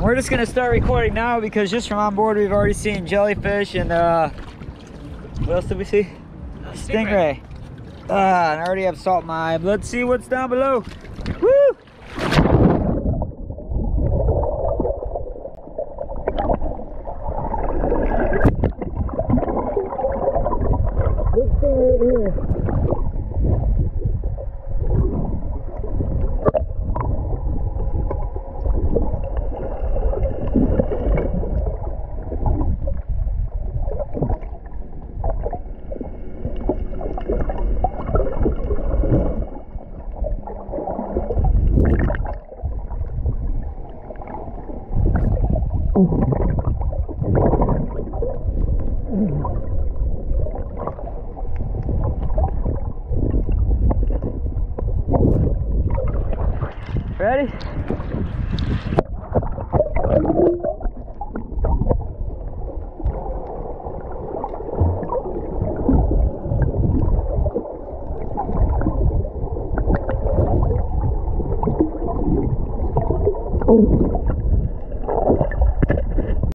We're just gonna start recording now because just from on board we've already seen jellyfish and uh, what else did we see? Stingray. Ah, and I already have salt in my eye. Let's see what's down below. Woo! Big thing right here. Ready?